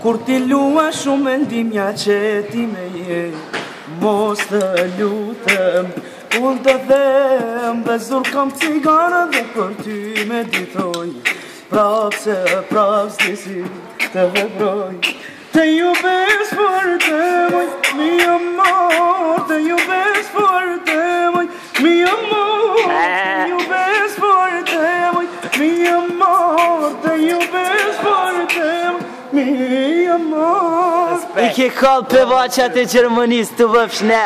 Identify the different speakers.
Speaker 1: Kur ti lua shumë e ndimja që ti me je Mos të lutëm Unë të them Dhe kam cigana dhe për ty me ditoj Praps se praps të
Speaker 2: si të hebroj Të ju besë për të moj Mi e mor Të ju besë për të moj Mi e mor Të ju besë për të moj Mi e mor Të ju besë për të Mi e ma
Speaker 3: E ke kallë për vaqat e Gjermanis të vëfshne